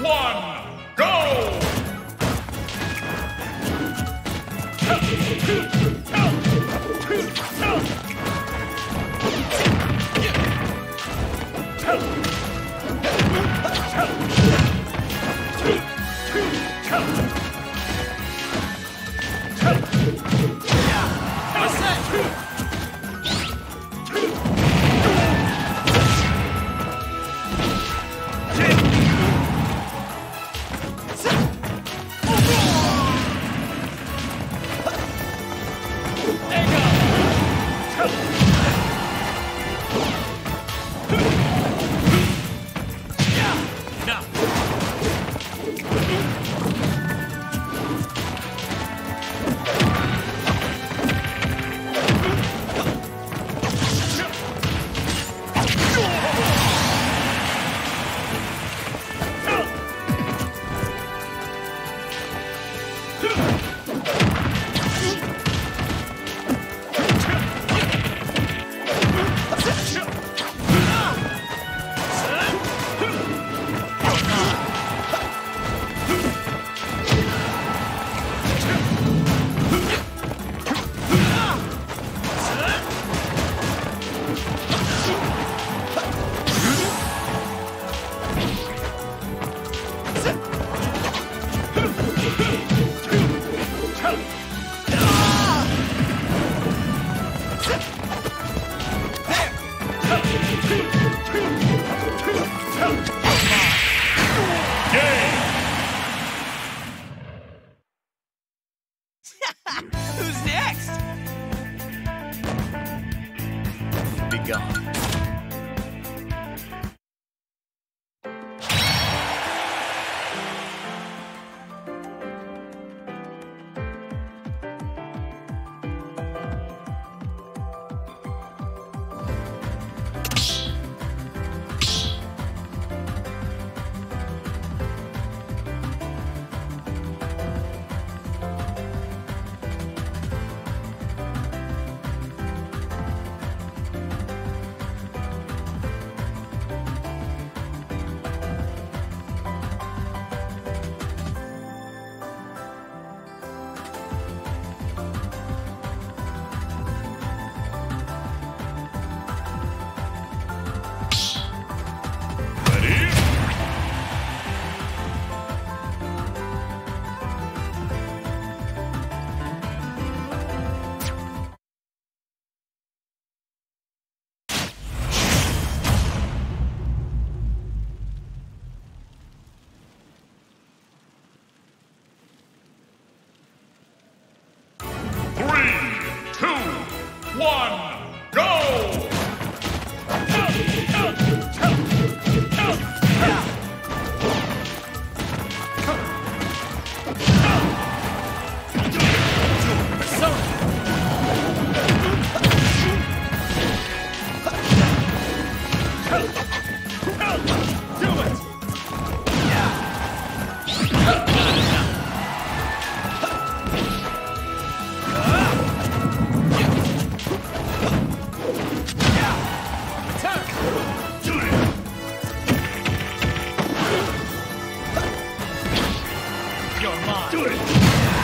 one. Who's gone. One, go! You're it!